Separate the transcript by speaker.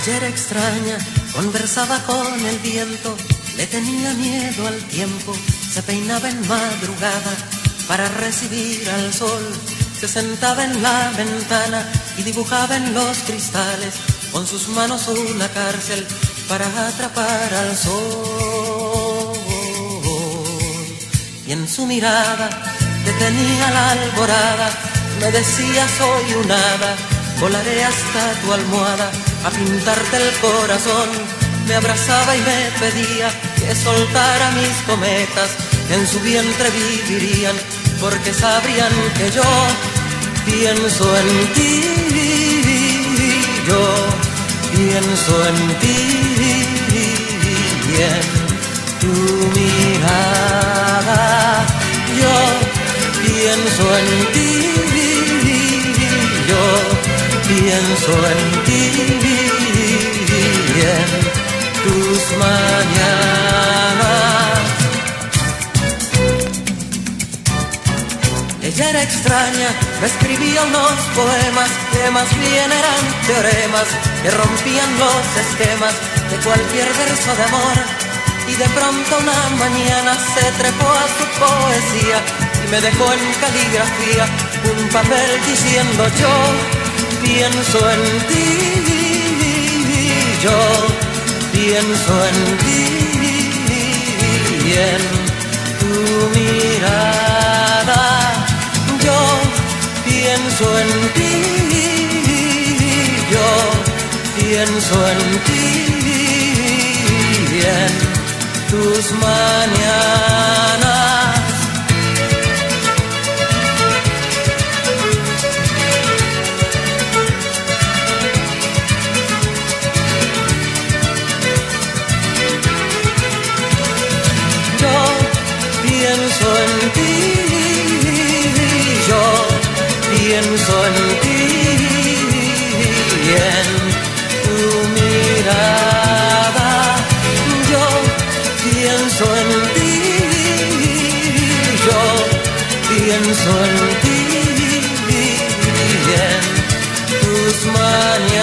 Speaker 1: Ayer extraña, conversaba con el viento, le tenía miedo al tiempo, se peinaba en madrugada para recibir al sol, se sentaba en la ventana y dibujaba en los cristales con sus manos una cárcel para atrapar al sol. Y en su mirada detenía la alborada, me decía soy un hada, volaré hasta tu almohada a pintarte el corazón. Me abrazaba y me pedía que soltara mis cometas, en su vientre vivirían, porque sabrían que yo pienso en ti, yo pienso en ti, y en tu mirada, yo pienso en ti, pienso en ti y en tus mañanas. Ella era extraña, me escribía unos poemas que más bien eran teoremas que rompían los esquemas de cualquier verso de amor. Y de pronto una mañana se trepó a su poesía y me dejó en caligrafía un papel diciendo yo pienso en ti, yo pienso en ti y en tu mirada, yo pienso en ti, yo pienso en ti y en tus mañanas. Pienso en tu mirada, yo pienso en ti, yo pienso en ti y en tus mañanas,